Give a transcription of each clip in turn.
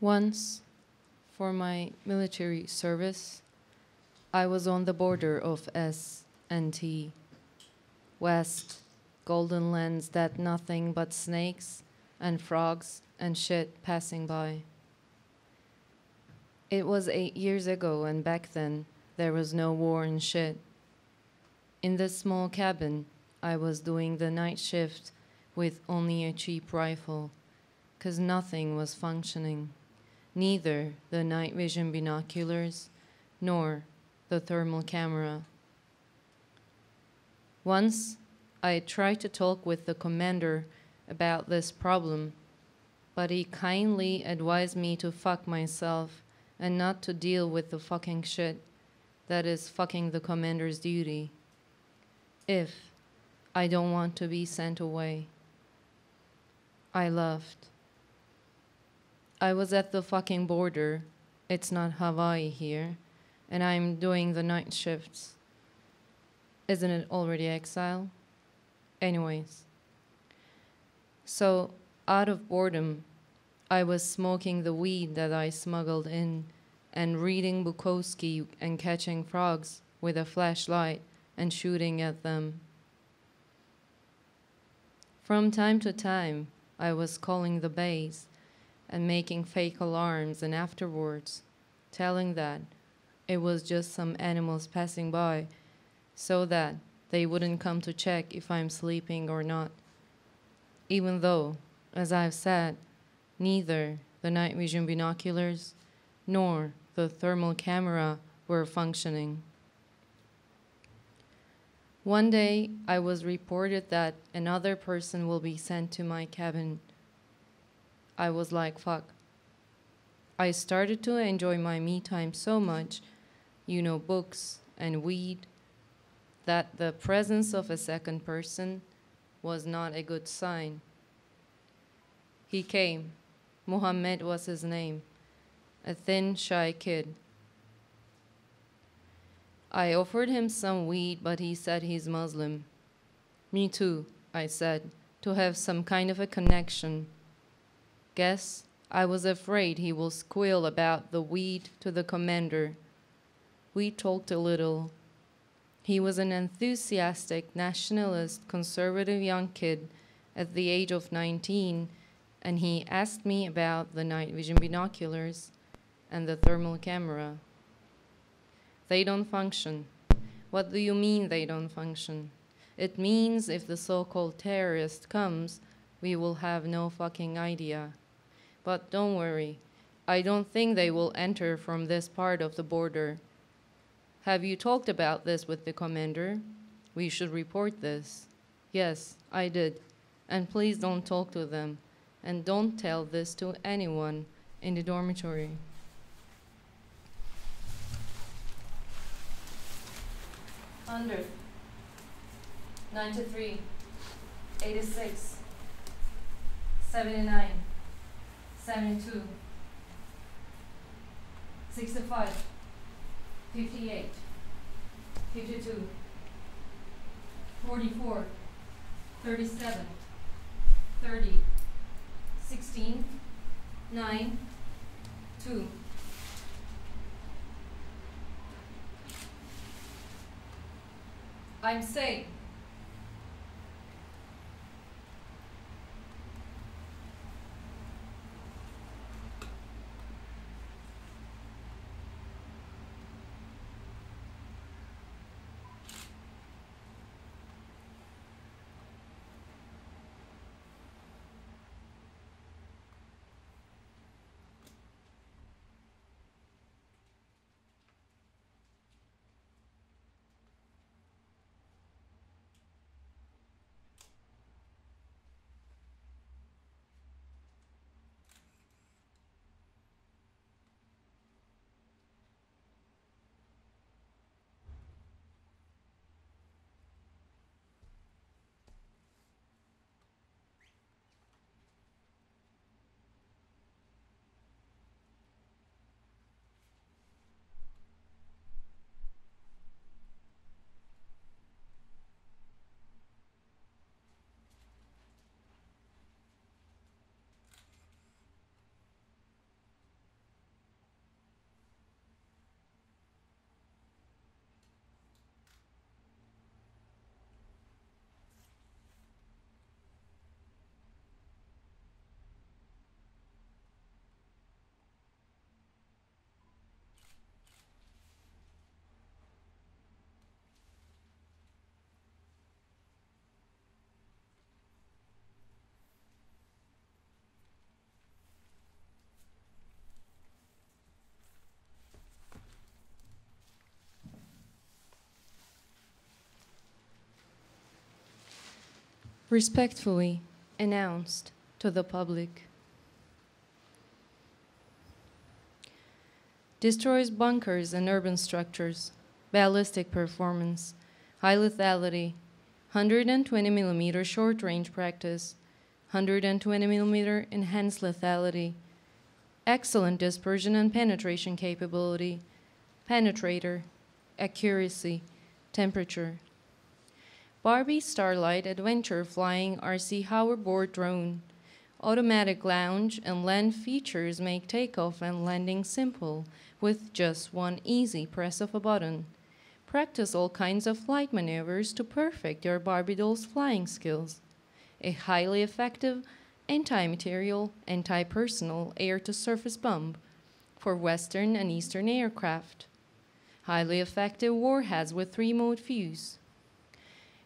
Once, for my military service, I was on the border of S and T. West, golden lands that nothing but snakes and frogs and shit passing by. It was eight years ago, and back then there was no war and shit. In this small cabin, I was doing the night shift with only a cheap rifle, 'cause nothing was functioning neither the night vision binoculars nor the thermal camera. Once I tried to talk with the commander about this problem, but he kindly advised me to fuck myself and not to deal with the fucking shit that is fucking the commander's duty. If I don't want to be sent away. I left. I was at the fucking border. It's not Hawaii here. And I'm doing the night shifts. Isn't it already exile? Anyways. So, out of boredom, I was smoking the weed that I smuggled in and reading Bukowski and catching frogs with a flashlight and shooting at them. From time to time, I was calling the base and making fake alarms, and afterwards telling that it was just some animals passing by so that they wouldn't come to check if I'm sleeping or not. Even though, as I've said, neither the night vision binoculars nor the thermal camera were functioning. One day, I was reported that another person will be sent to my cabin I was like, fuck. I started to enjoy my me time so much, you know, books and weed, that the presence of a second person was not a good sign. He came. Muhammad was his name, a thin, shy kid. I offered him some weed, but he said he's Muslim. Me too, I said, to have some kind of a connection. Guess I was afraid he will squeal about the weed to the commander. We talked a little. He was an enthusiastic, nationalist, conservative young kid at the age of 19, and he asked me about the night vision binoculars and the thermal camera. They don't function. What do you mean they don't function? It means if the so called terrorist comes, we will have no fucking idea. But don't worry, I don't think they will enter from this part of the border. Have you talked about this with the commander? We should report this. Yes, I did. And please don't talk to them. And don't tell this to anyone in the dormitory. Hundred, ninety-three, eighty-six, seventy-nine. 72, 65, 58, 52, 44, 37, 30, 16, 9, 2. I'm safe. Respectfully announced to the public. Destroys bunkers and urban structures, ballistic performance, high lethality, 120 millimeter short range practice, 120 millimeter enhanced lethality, excellent dispersion and penetration capability, penetrator, accuracy, temperature. Barbie Starlight Adventure Flying RC Hoverboard Drone. Automatic lounge and land features make takeoff and landing simple with just one easy press of a button. Practice all kinds of flight maneuvers to perfect your Barbie doll's flying skills. A highly effective anti-material, anti-personal air-to-surface bomb for Western and Eastern aircraft. Highly effective warheads with three-mode fuse.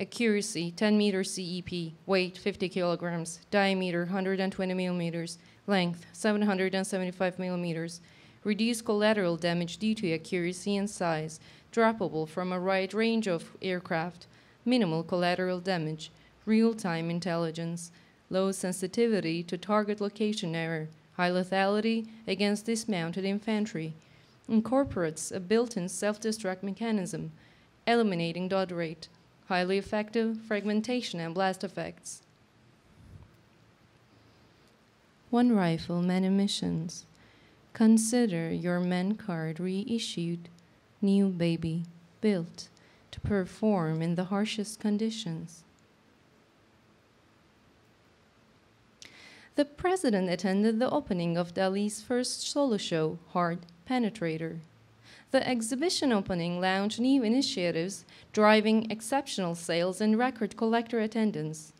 Accuracy 10 meter CEP, weight 50 kilograms, diameter 120 millimeters, length 775 millimeters. Reduced collateral damage due to accuracy and size, droppable from a wide range of aircraft, minimal collateral damage, real-time intelligence, low sensitivity to target location error, high lethality against dismounted infantry, incorporates a built-in self-destruct mechanism, eliminating dud rate, highly effective fragmentation and blast effects. One rifle, many missions. Consider your man card reissued, new baby, built to perform in the harshest conditions. The president attended the opening of Dali's first solo show, Hard Penetrator. The exhibition opening launched new initiatives driving exceptional sales and record collector attendance.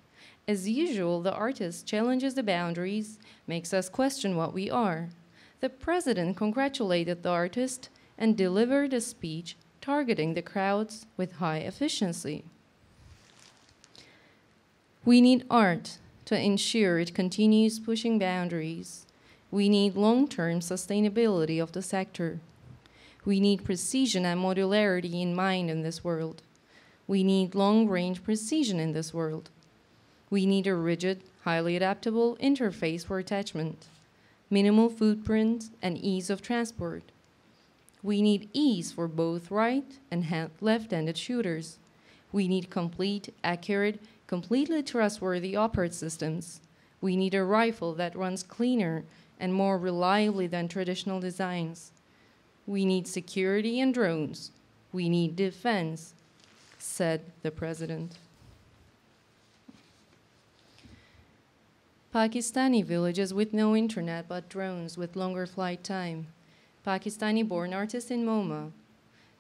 As usual, the artist challenges the boundaries, makes us question what we are. The president congratulated the artist and delivered a speech targeting the crowds with high efficiency. We need art to ensure it continues pushing boundaries. We need long term sustainability of the sector. We need precision and modularity in mind in this world. We need long range precision in this world. We need a rigid, highly adaptable interface for attachment, minimal footprint, and ease of transport. We need ease for both right and left handed shooters. We need complete, accurate, completely trustworthy operating systems. We need a rifle that runs cleaner and more reliably than traditional designs. We need security and drones. We need defense, said the president. Pakistani villages with no internet but drones with longer flight time. Pakistani born artist in MoMA.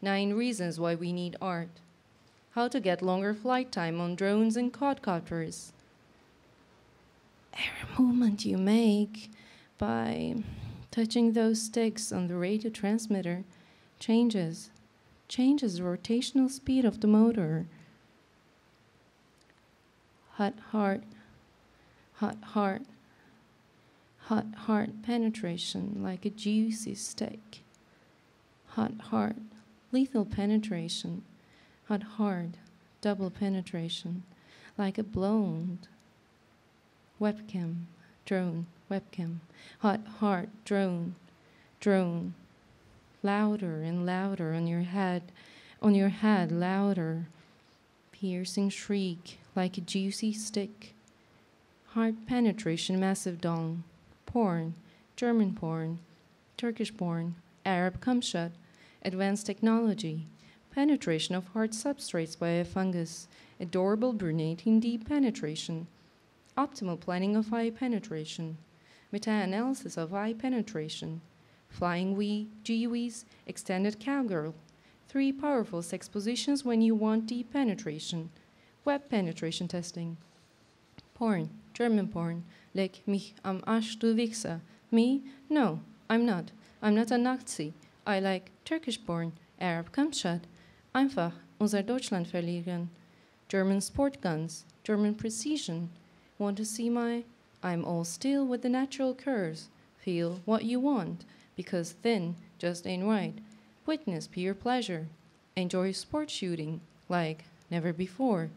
Nine reasons why we need art. How to get longer flight time on drones and quadcopters. Every movement you make by Touching those sticks on the radio transmitter changes, changes the rotational speed of the motor. Hot heart, hot heart, hot heart penetration like a juicy steak. Hot heart, lethal penetration. Hot heart, double penetration like a blown webcam drone webcam. Hot heart, drone, drone. Louder and louder on your head, on your head, louder. Piercing shriek like a juicy stick. Heart penetration, massive dong. Porn, German porn, Turkish porn, Arab cumshot, advanced technology, penetration of hard substrates by a fungus, adorable brunette in deep penetration, optimal planning of eye penetration meta-analysis of eye penetration, flying wee, GUEs, extended cowgirl, three powerful sex positions when you want deep penetration, web penetration testing, porn, German porn, like mich am Arsch du Wichser. Me? No, I'm not. I'm not a Nazi. I like Turkish porn, Arab cumshot, einfach unser Deutschland verlieren, German sport guns, German precision. Want to see my I'm all still with the natural curves. Feel what you want, because thin just ain't right. Witness pure pleasure. Enjoy sport shooting like never before.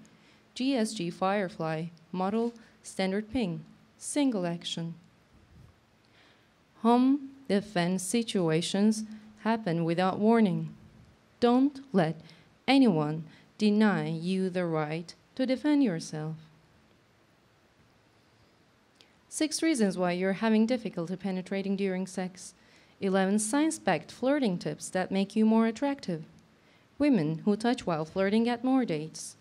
GSG Firefly, model standard ping, single action. Home defense situations happen without warning. Don't let anyone deny you the right to defend yourself. Six reasons why you're having difficulty penetrating during sex. 11 science backed flirting tips that make you more attractive. Women who touch while flirting get more dates.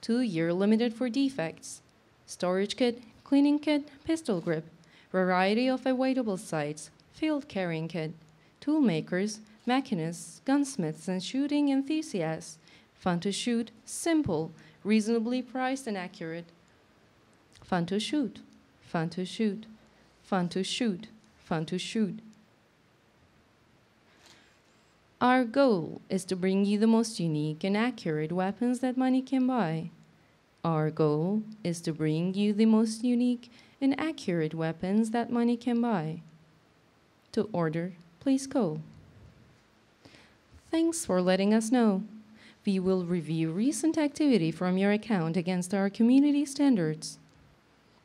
Two year limited for defects. Storage kit, cleaning kit, pistol grip. Variety of avoidable sights. Field carrying kit. Tool makers, mechanists, gunsmiths, and shooting enthusiasts. Fun to shoot, simple, reasonably priced, and accurate. Fun to shoot fun to shoot, fun to shoot, fun to shoot. Our goal is to bring you the most unique and accurate weapons that money can buy. Our goal is to bring you the most unique and accurate weapons that money can buy. To order, please call. Thanks for letting us know. We will review recent activity from your account against our community standards.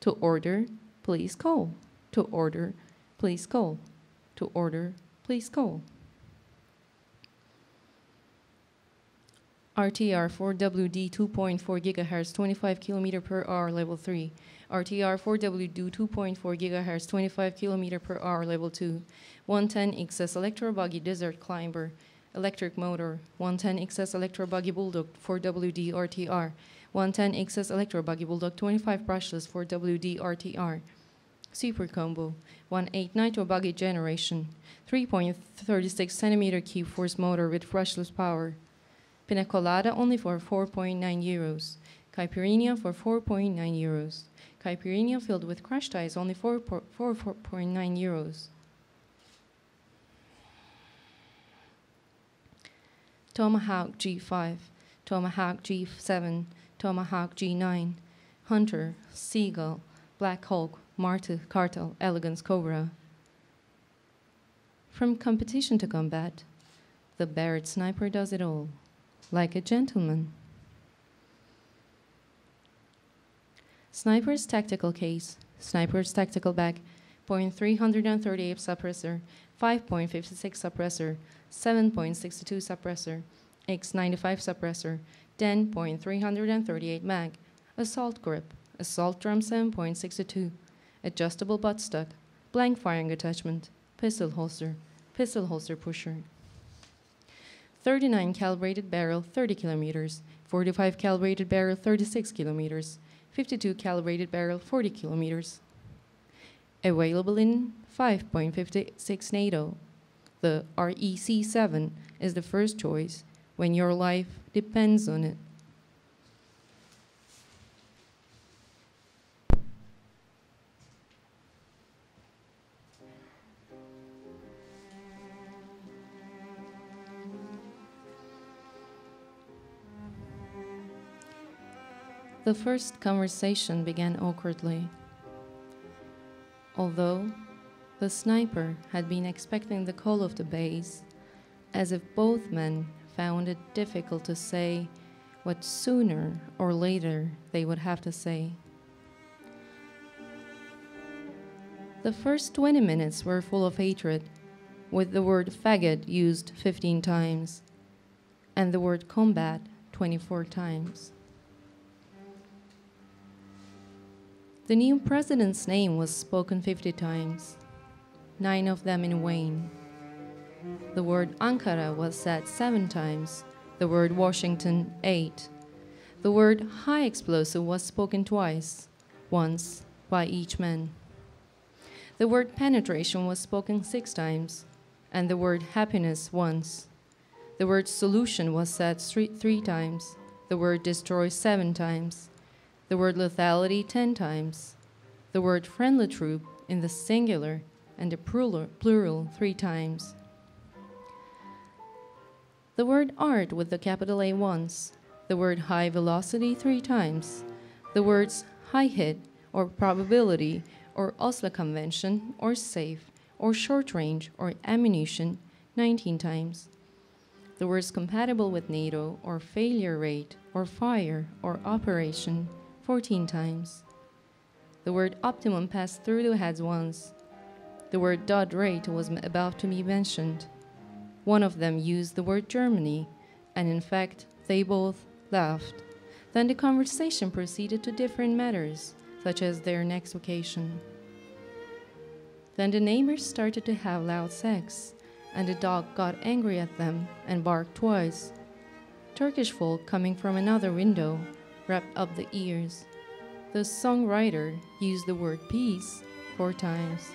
To order, please call. To order, please call. To order, please call. RTR 4WD 2.4 GHz 25 km per hour level 3. RTR 4WD 2.4 GHz 25 km per hour level 2. 110 XS Electro Buggy Desert Climber. Electric motor. 110 XS Electro Buggy Bulldog 4WD RTR. 110 XS Electro Buggy Bulldog 25 brushless for WD RTR. Super Combo 1.8 Nitro Buggy Generation 3.36 centimeter cube force motor with brushless power. Pina Colada only for 4.9 euros. Caipirinha for 4.9 euros. Caipirinha filled with crushed ice only for 4.9 euros. Tomahawk G5, Tomahawk G7, Tomahawk G9, Hunter, Seagull, Black Hawk, Marta, Cartel, Elegance, Cobra. From competition to combat, the Barrett sniper does it all, like a gentleman. Sniper's tactical case, Sniper's tactical bag, .338 suppressor, 5.56 suppressor, 7.62 suppressor, X95 suppressor, 10.338 mag, assault grip, assault drum 7.62, adjustable buttstock, blank firing attachment, pistol holster, pistol holster pusher. 39 calibrated barrel 30 kilometers, 45 calibrated barrel 36 kilometers, 52 calibrated barrel 40 kilometers. Available in 5.56 NATO. The REC7 is the first choice when your life depends on it. The first conversation began awkwardly. Although the sniper had been expecting the call of the base, as if both men found it difficult to say what sooner or later they would have to say. The first 20 minutes were full of hatred, with the word faggot used 15 times and the word combat 24 times. The new president's name was spoken 50 times, nine of them in Wayne. The word Ankara was said seven times, the word Washington eight. The word high explosive was spoken twice, once by each man. The word penetration was spoken six times, and the word happiness once. The word solution was said three, three times, the word destroy seven times, the word lethality ten times, the word friendly troop in the singular and the plural, plural three times the word art with the capital A once, the word high velocity three times, the words high hit or probability or Oslo Convention or safe or short range or ammunition 19 times, The words compatible with NATO or failure rate or fire or operation 14 times. The word optimum passed through the heads once. The word dud rate was about to be mentioned. One of them used the word Germany, and in fact, they both laughed. Then the conversation proceeded to different matters, such as their next vacation. Then the neighbors started to have loud sex, and the dog got angry at them and barked twice. Turkish folk coming from another window wrapped up the ears. The songwriter used the word peace four times.